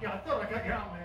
要走了 tau.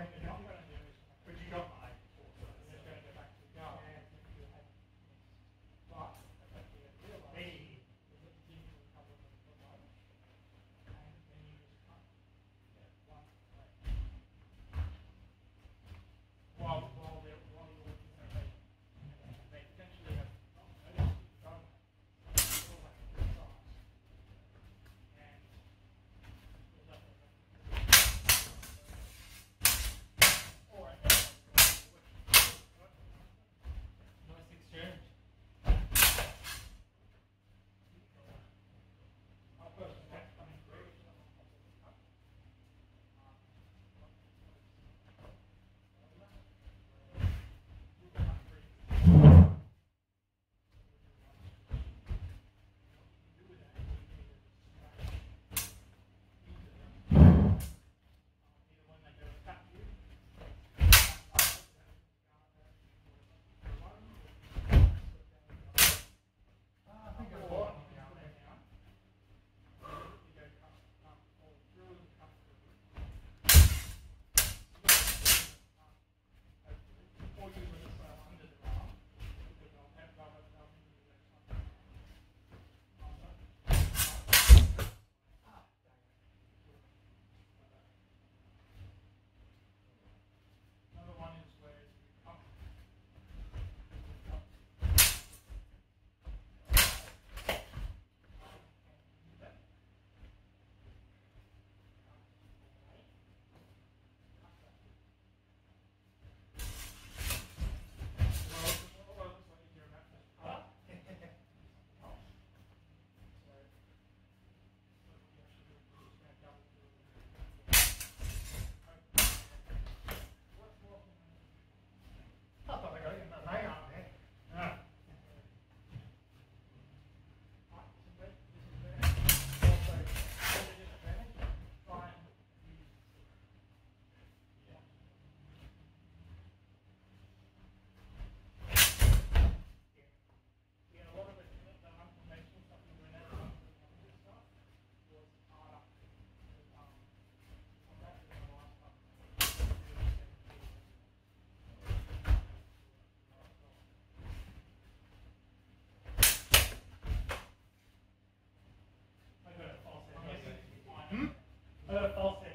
Uh, I'll say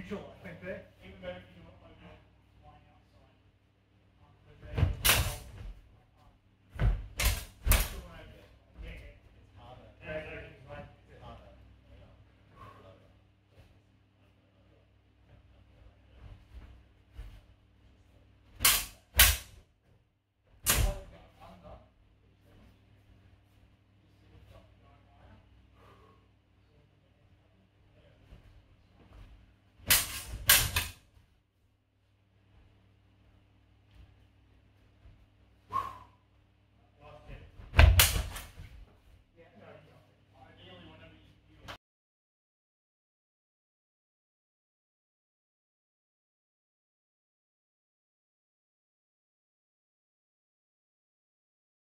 宇宙を渡っ